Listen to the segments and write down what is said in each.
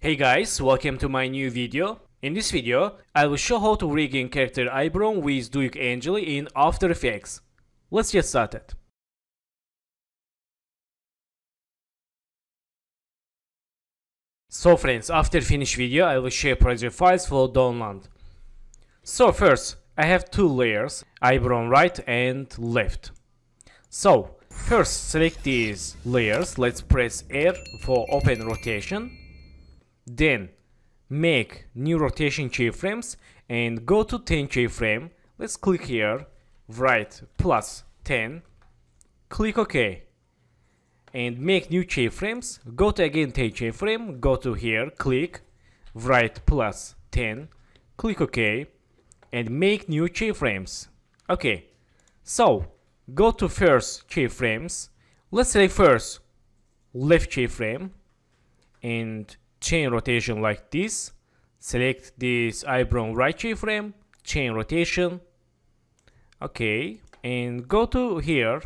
Hey guys, welcome to my new video. In this video, I will show how to rig in character eyebrow with Duik Angela in After Effects. Let's get started. So friends, after finish video, I will share project files for download. So first, I have two layers, eyebrow right and left. So, first select these layers, let's press R for open rotation. Then, make new rotation keyframes and go to 10 keyframe. Let's click here, write plus 10, click OK and make new keyframes. Go to again 10 keyframe, go to here, click, write plus 10, click OK, and make new keyframes. Okay, so go to first keyframes. Let's say first left keyframe and chain rotation like this. Select this eyebrow right keyframe, chain rotation. Okay, and go to here.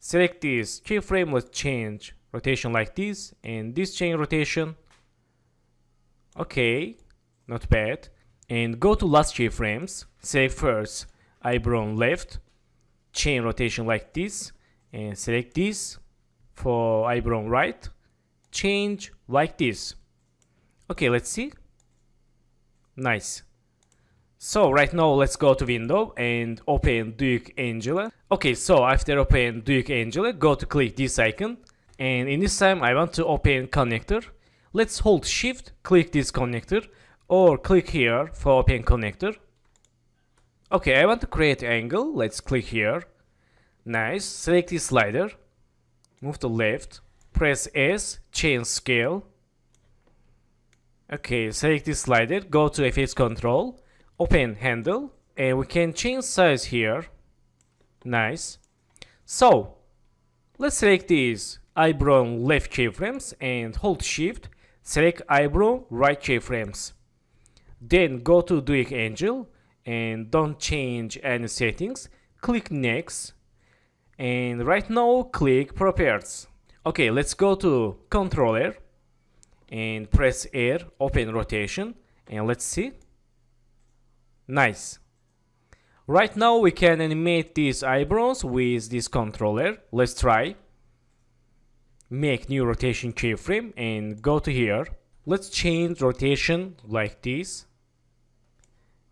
Select this keyframe let's change rotation like this and this chain rotation. Okay not bad. And go to last keyframes. Select first eyebrow left chain rotation like this. And select this for eyebrow right. Change like this okay let's see nice so right now let's go to window and open Duik Angela. Okay, so after open Duik Angela, go to click this icon and in this time I want to open connector. Let's hold shift, click this connector or click here for open connector. Okay, I want to create angle. Let's click here. Nice. Select this slider. Move to left. Press S, change scale. Okay, select this slider. Go to FX control open handle and we can change size here. Nice. So let's select these eyebrow left keyframes and hold shift select eyebrow right keyframes. Then go to Duik Angela and don't change any settings click next. And right now click properties. Okay let's go to controller and press air open rotation and let's see Nice. Right now we can animate these eyebrows with this controller. Let's try. Make new rotation keyframe and go to here. Let's change rotation like this.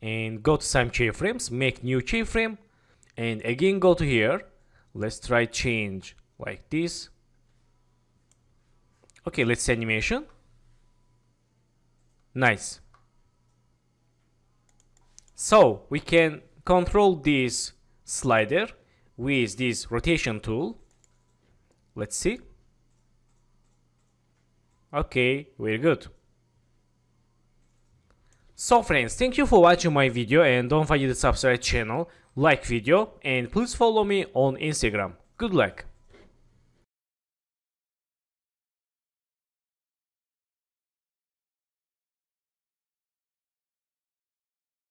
And go to some keyframes, make new keyframe. And again go to here. Let's try change like this. Okay, let's animation. Nice. So we can control this slider with this rotation tool. Let's see. Okay, very good. So friends, thank you for watching my video and don't forget to subscribe channel, like video and please follow me on Instagram. Good luck.